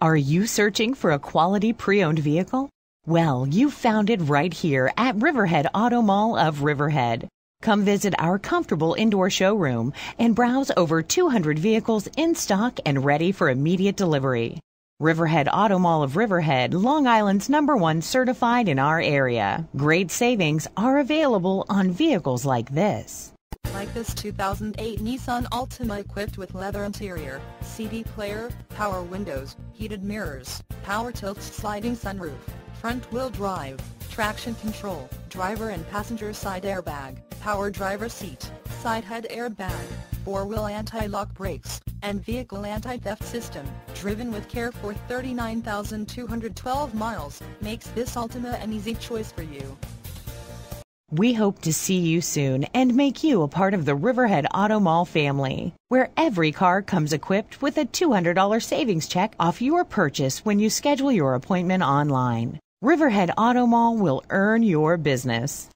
Are you searching for a quality pre owned vehicle? Well, you found it right here at Riverhead Auto Mall of Riverhead. Come visit our comfortable indoor showroom and browse over 200 vehicles in stock and ready for immediate delivery. Riverhead Auto Mall of Riverhead, Long Island's number one certified in our area. Great savings are available on vehicles like this. Like this 2008 Nissan Altima equipped with leather interior, CD player, power windows, heated mirrors, power tilt sliding sunroof, front wheel drive, traction control, driver and passenger side airbag, power driver seat, side head airbag, four-wheel anti-lock brakes, and vehicle anti-theft system, driven with care for 39,212 miles, makes this Altima an easy choice for you. We hope to see you soon and make you a part of the Riverhead Auto Mall family, where every car comes equipped with a $200 savings check off your purchase when you schedule your appointment online. Riverhead Auto Mall will earn your business.